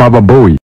Baba Bowie.